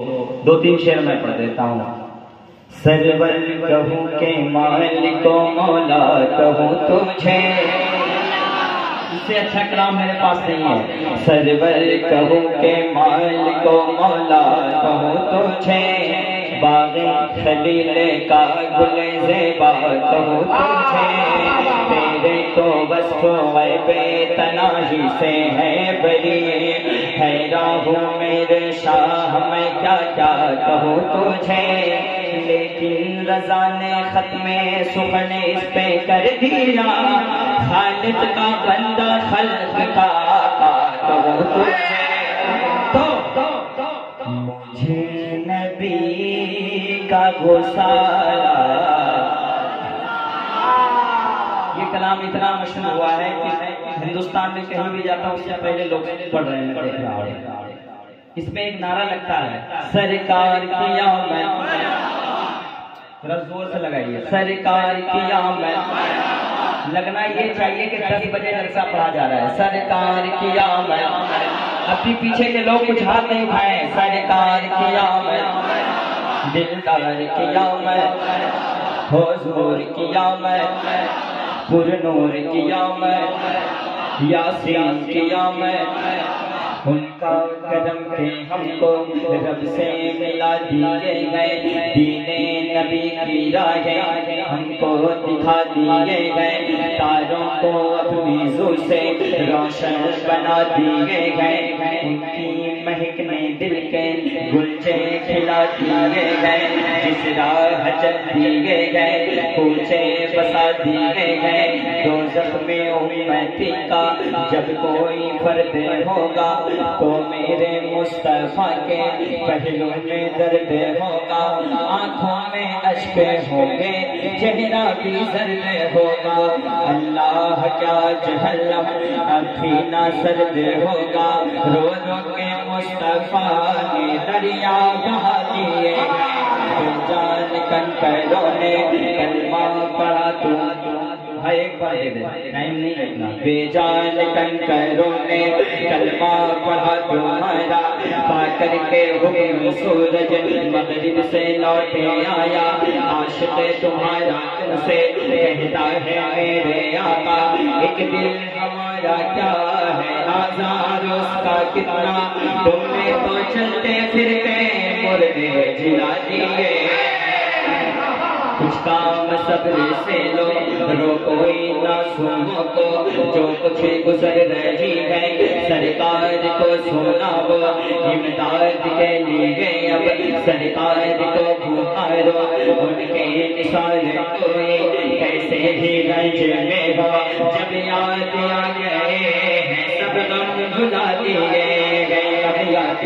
दो तीन शेर मैं पढ़ देता हूँ। सरवर कहूँ के मालिको, मौला कहूँ तुझे। इससे अच्छा कलाम मेरे पास नहीं है। सरवर कहूँ के मालिको, मौला कहूँ तुझे। बागे खलीले का गुल जेबा कहूँ तुझे तेरे तो बस वस्फो बेतनाही से है बरी हूँ मेरे शाह, मैं क्या क्या कहूँ तुझे? लेकिन रजा ने खत्म सुखन इस पे कर दिया। खालिद का बंदा खल्क का कहूँ तुझे? का घुसारा ये कलाम इतना मशहूर हुआ है कि हिंदुस्तान में कहीं भी जाता हूँ उससे पहले लोग पढ़ रहे हैं देख रहा है। इसमें एक नारा लगता है सरकार की आमद थोड़ा ज़ोर से लगाइए। सरकार की आमद लगना ये चाहिए कि दस बजे जलसा पढ़ा जा रहा है। सरकार की आमद अभी पीछे के लोग कुछ हाथ नहीं उठाए सरकार की आमद दिलदार किया मैं हजूर किया मैं पुरनूर किया मैं यासीन किया आमद कदम के हमको रब से मिला दिए गए। दीने नबी की राहें हमको दिखा दिए गए। तारों को अपनी जू से रोशन बना दिए गए। उनकी महकने दिल के गुलचे खिला दिए गए। जिस राह चल दिए गए पूछे बसा दिए गए। दो जख्मे उम्मती का जब कोई फर्द होगा तो मेरे मुस्तफ़ा के पहलू में दर्द होगा, आँखों में अशके होंगे, चेहरा भी सर्द होगा। अल्लाह क्या जहलम अभी ना सर्द होगा। रो रो के मुस्तफ़ा ने दरिया बहा दिए। जान कंकरों ने कलमा पढ़ा तू हाँ एक बार दे दे। टाइम नहीं रखना। बेजान कंकरों ने कलमा पढ़ा तुम्हारा। पाकर के हुक्म सूरज मगरिब से लौटे आया। आशिक तुम्हारा तुमसे कहता है, मेरे आका, एक दिल हमारा क्या है? आजार उसका कितना? तुमने तो चलते फिरते मुर्दे जिला दिए। कुछ काम सब्र से लो, रो कोई ना सुनो को। जो कुछ गुजर रही है, सरकार को सुना वो इमदाद के लिए अब सरकार को पुकारो। उनके निशान कोई कैसे भी रंज में हो। जब याद आ गए हैं, सब गम भुला दिए याद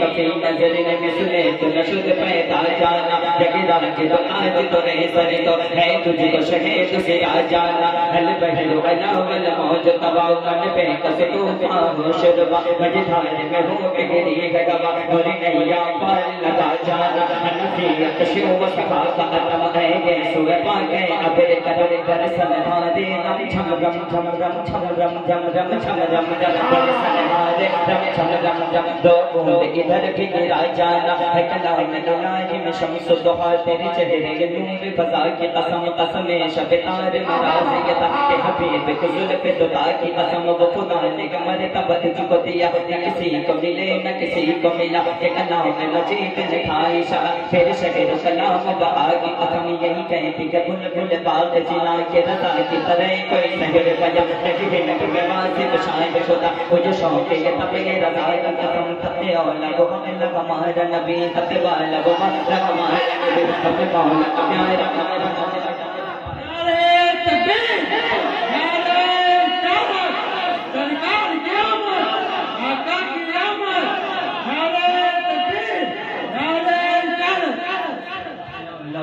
कभी नज़र में सुने तो नशुद पैदा जाना। जगदा के तो आज तो रहे सरे तो है तुझको शहीद से आ जाना। हल बहलो अला वल मौज तबाव मन पे कसे तू पाहो शरबा। मझधार में हो के गिरी है गवा मोरी नैया पार लगा जाना। हनफियत शिव वसफा का अतम है ये सुवे पा गए अबे करम दर्शन हारे नम छम रम छम रम छम रम जम रम छम रम जम दर्शन हारे रम छम रम जम दो बूंद इधर भी गिरा जाना। है कलाम दुलाही में शम्स दुहा तेरे चेहरे के नूर फजा की कसम कसम शब तार मराजियता के हबीब के जुल्फ दुता की कसम, वो खुदा ने कमर तब तुझको दिया। न किसी को मिले, न किसी को मिला, एक नाम मजीद लिखाई शाह फिर शहर सलाम बहा की कसम। यही कहती कि बुल बुल बाग जिला के रजा की तरह कोई शहर बजा नहीं है न मैं वाजिब शायद खुदा। मुझे शौक है तब ये रजा की कसम तते और लगो लगा मार नबी तते वाला लगो मार मार नबी तते मौला का प्यारा नारे तकबीर नारे तौबा सरकार की आमद आका की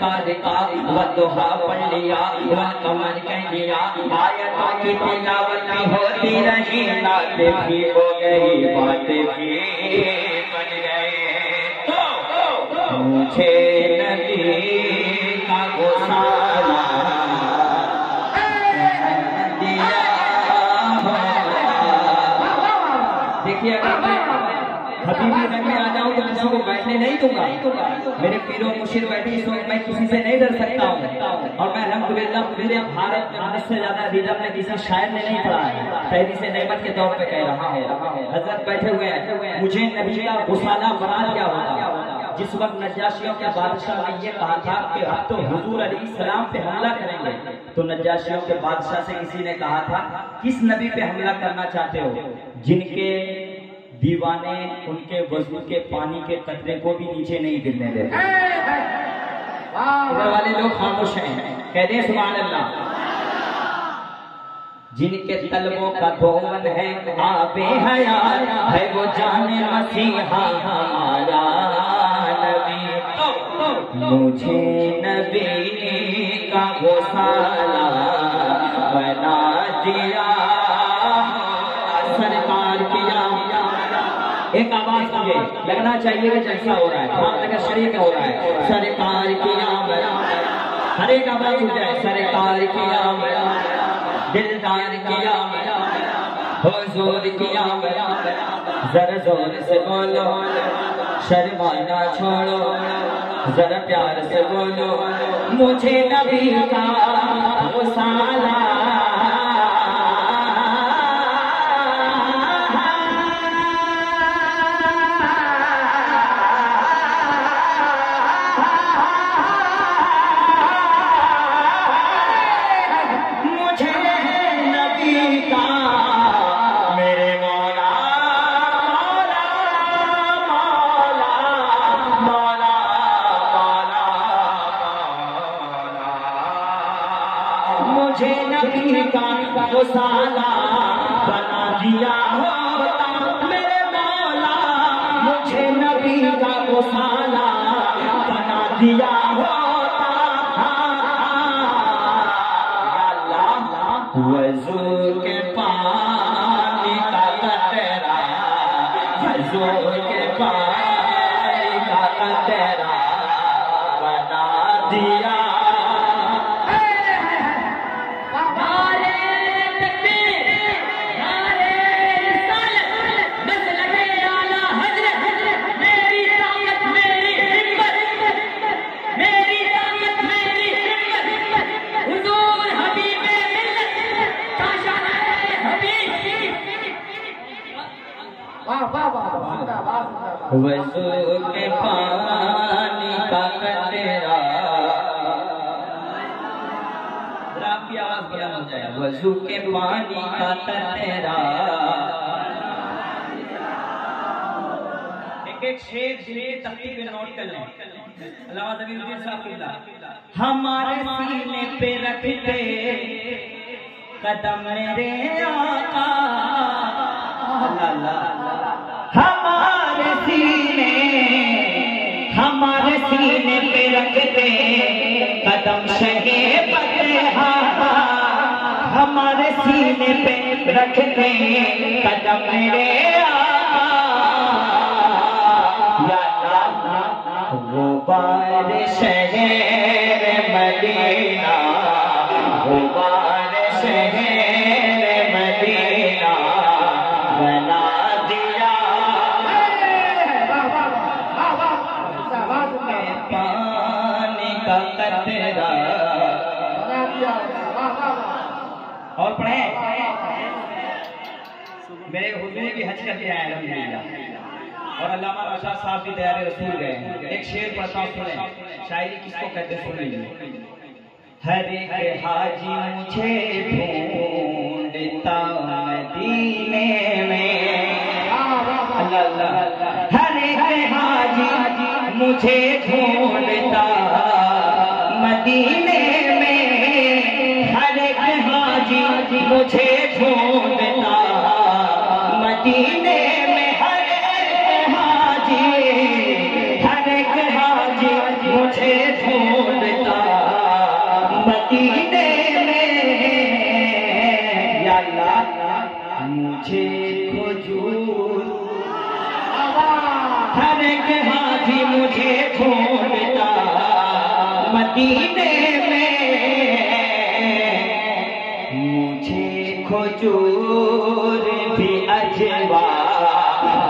हुस्न सरकार का वदुहा व कमर कह आयतों की तिलावत होती रही नाते भी गई बातें किसी नहीं दूँगा। मेरे पीरों मुशीर बैठी इस वक्त मैं किसी से नहीं डर सकता हूँ। और मैं अलहमदुलिल्लाह पूरे भारत में मुझसे ज़्यादा रिजब में किसी शायर ने नहीं पढ़ा है। पहली से नहमत के तौर पे कह रहा हूँ। हज़रत बैठे हुए हैं। मुझे नबी का गुसाला बरात क्या होता जिस वक्त नजाशियों के बादशाह ने ये कहा था कि अब तो हुजूर अली सलाम पे हमला करेंगे तो नजाशियों के बादशाह से किसी ने कहा था, किस नबी पे हमला करना चाहते हो? जिनके दीवाने उनके वज़ू के पानी के कतरे को भी नीचे नहीं गिरने देते। इधर वाले लोग खामोश हैं। कहते हैं सुबह अल्लाह जिनके तलबों का धोवन है आबे हयात है वो जाने मसीहा हमारा नबी। मुझे नबी का गोसाला बना दिया। एक आवाज़ मुझे लगना चाहिए कि जलसा हो रहा है। रामनगर शरीफ में हो रहा है। सरकार किया हर एक आवाज़ हो। जाए सरकार किया दिलदार किया हुजूर किया जरा ज़ोर से बोलो। शर्माना छोड़ो। जरा प्यार से बोलो। मुझे नबी का मुझे दिया होता मेरे मौला मुझे नबी का गोसाला बना दिया। वज़ू के पानी का किबला हमारे सीने पे रख दे कदम मेरे आका। हमारे सीने हमारे सीने पे रख दे हमारे सीने पे रखते कदम मेरे वो बारिश है मदीना वो पढ़े मेरे हुजूर हज करके आए अल्हम्दुलिल्लाह। और अल्लामा रशा साहब भी तैयार रसूल गए हैं। एक शेर पढ़ता सुने। शायरी किसको कहते हैं, सुन लीजिए। हर एक हाजी मुझे ढूंढता मदीने में। अल्लाह हर एक हाजी मुझे ढूंढता मदीने मुझे ढूंढता। मदीने में हर एक हाजी हर एक हाजी मुझे ढूंढता। मदीने में, या अल्लाह, मुझे हर एक हाजी मुझे ढूंढता। मदीने में मुझे खजूर भी अजवा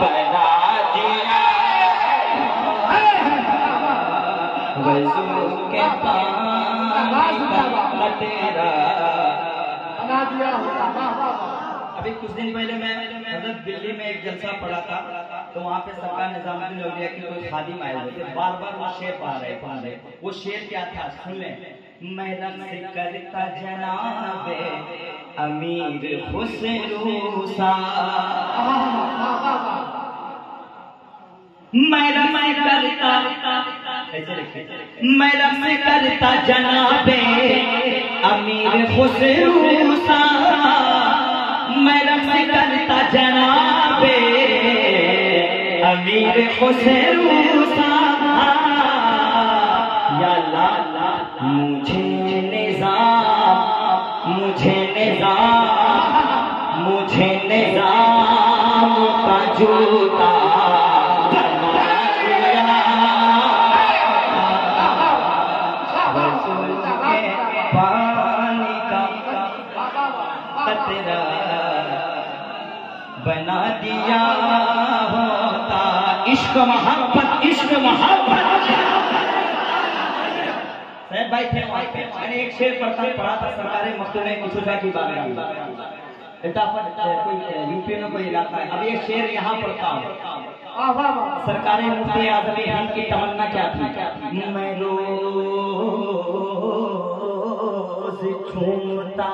बना दिया वज़ू के पानी अभी कुछ दिन पहले मैं मतलब दिल्ली में एक जलसा पड़ा था तो वहाँ पे सरकार निजामुद्दीन औलिया की कोई खादिम आए हुए थे। बार बार वो शेर पा रहे पा रहे वो शेर क्या था? सुन। ले मैं रब्स करता जनाब अमीर खुसरू सा मैं रब्स करता ऐसे लिखे मैं करता जनाबे अमीर खुसरू सा मैं रब्स करता जनाबे अमीर खुसरू सा या अल्लाह। बना दिया। होता इश्क, मोहब्बत इश्क, मोहब्बत साहब, भाई थे वहाँ पे मैंने एक शेर पढ़ता पढ़ा था सरकारी मखतूम कुशुफा की बात कोई यूपी में कोई इलाका है? अब ये शेर यहाँ पढ़ता हूँ। सरकारी मुफ्ती आज़म हिंद की तमन्ना क्या थी? मैं रोज झूमता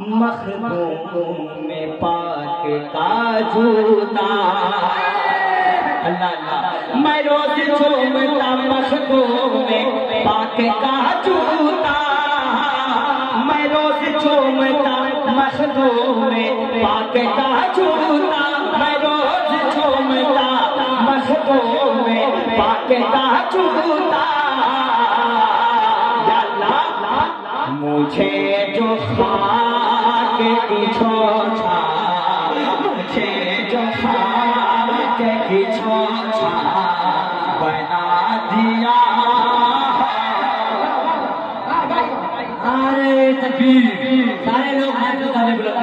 मखदूम में पाक का जूता। मैं रोज झूमता मखदूम में पाक का जूता। मैं रोज झूमता जूता या अल्लाह, मुझे जो अरे तकबीर सारे लोग हाथ निकाले बुलंद